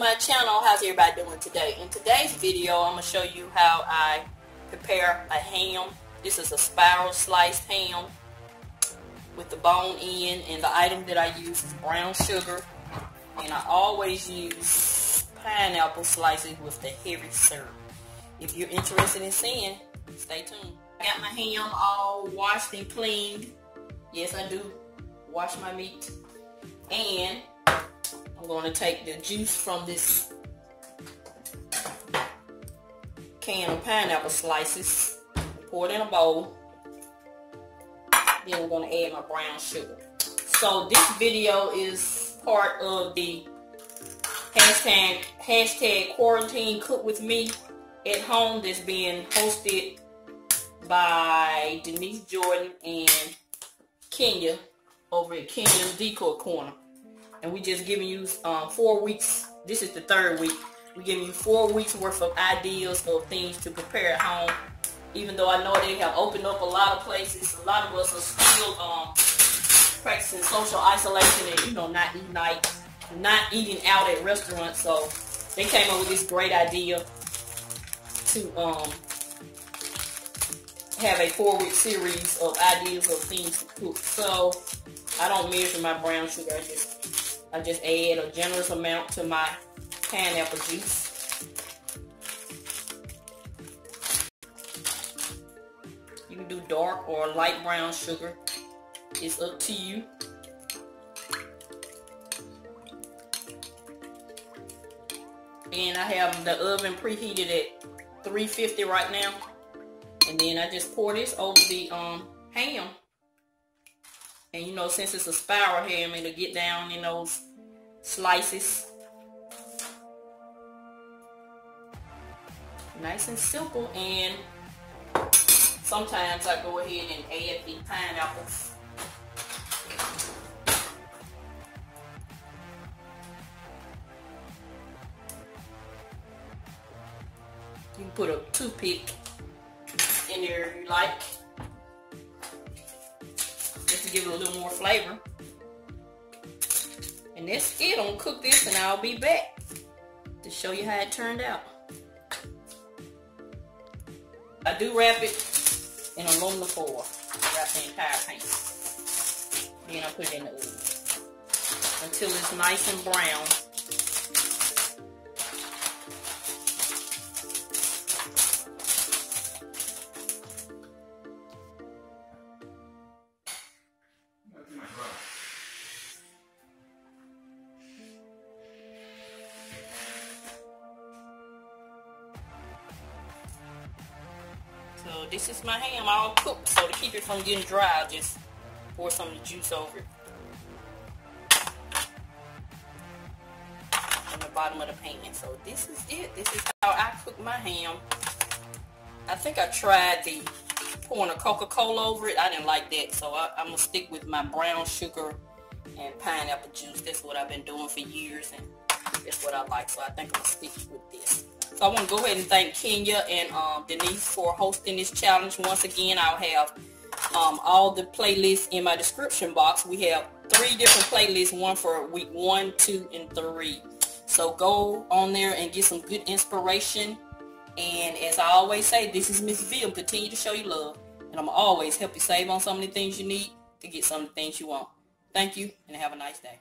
my channel. How's everybody doing today? In today's video, I'm going to show you how I prepare a ham. This is a spiral sliced ham with the bone in and the item that I use is brown sugar and I always use pineapple slices with the heavy syrup. If you're interested in seeing, stay tuned. I got my ham all washed and cleaned. Yes, I do wash my meat. And I'm going to take the juice from this can of pineapple slices, pour it in a bowl. Then I'm going to add my brown sugar. So this video is part of the hashtag, hashtag quarantine cook with me at home that's being hosted by Denise Jordan and Kenya over at Kenya's Decor Corner and we just giving you um, four weeks. This is the third week. We're giving you four weeks worth of ideas of things to prepare at home. Even though I know they have opened up a lot of places, a lot of us are still um, practicing social isolation and you know not eating not eating out at restaurants. So they came up with this great idea to um, have a four-week series of ideas of things to cook. So I don't measure my brown sugar. I just I just add a generous amount to my pineapple juice. You can do dark or light brown sugar. It's up to you. And I have the oven preheated at 350 right now. And then I just pour this over the um, ham. And you know, since it's a spiral ham, it'll get down in those slices. Nice and simple. And sometimes I go ahead and add the pineapples. You can put a toothpick in there if you like give it a little more flavor. And that's it. I'm going to cook this and I'll be back to show you how it turned out. I do wrap it in aluminum foil. Wrap the entire pan. Then I put it in the oven until it's nice and brown. So this is my ham all cooked. So to keep it from getting dry, I'll just pour some of the juice over it. On the bottom of the pan. So this is it. This is how I cook my ham. I think I tried the pouring a Coca-Cola over it. I didn't like that. So I, I'm going to stick with my brown sugar and pineapple juice. That's what I've been doing for years. And that's what I like. So I think I'm going to stick with this. So I want to go ahead and thank Kenya and um, Denise for hosting this challenge. Once again, I'll have um, all the playlists in my description box. We have three different playlists, one for week one, two, and three. So go on there and get some good inspiration. And as I always say, this is Miss Vee. Continue to show you love. And I'm always help you save on some of the things you need to get some of the things you want. Thank you and have a nice day.